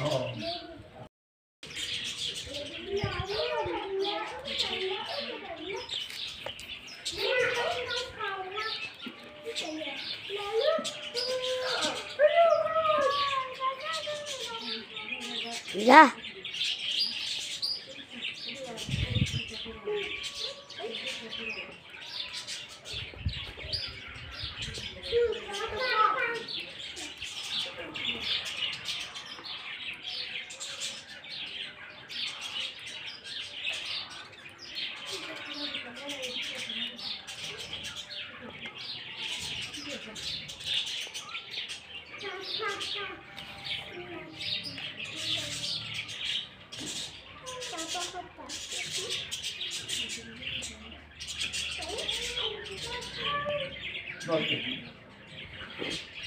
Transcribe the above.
어. 哦。सॉल्व करेंगे